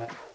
Right.